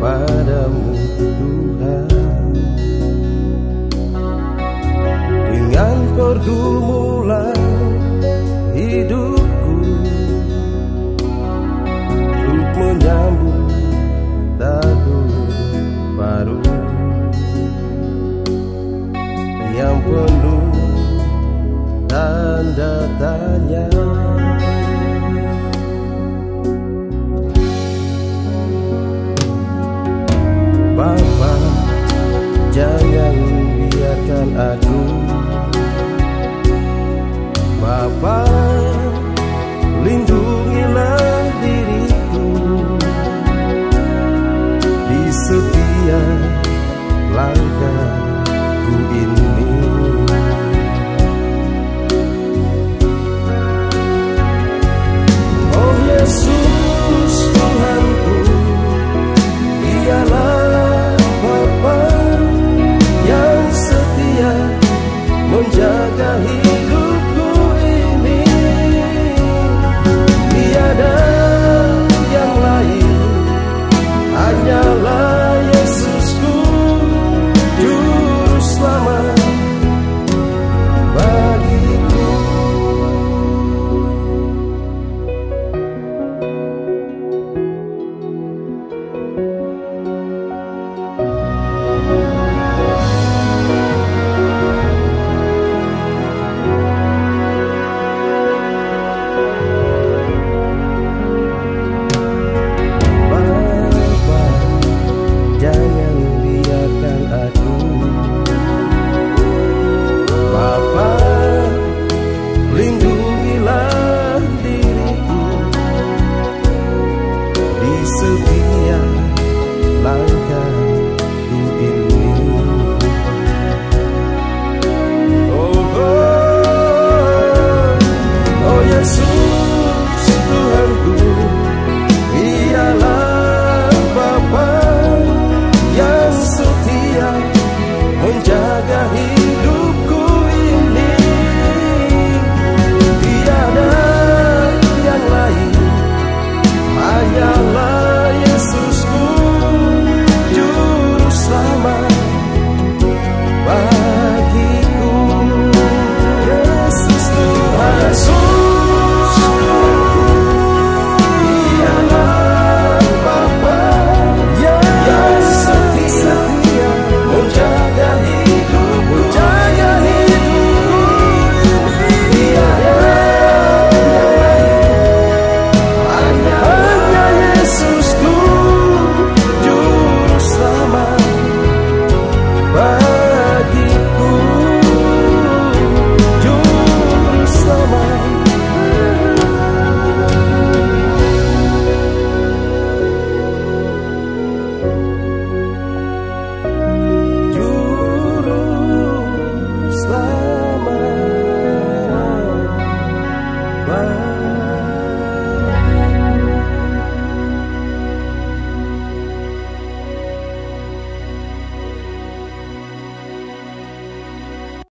padamu Tuhan. Dengan kordumu yang penuh tanda tanya. setiap langkahku ini oh, oh, oh Yesus Tuhanku Dialah Bapa yang setia menjaga hidupku ini. Tiada yang lain hanyalah Jesus.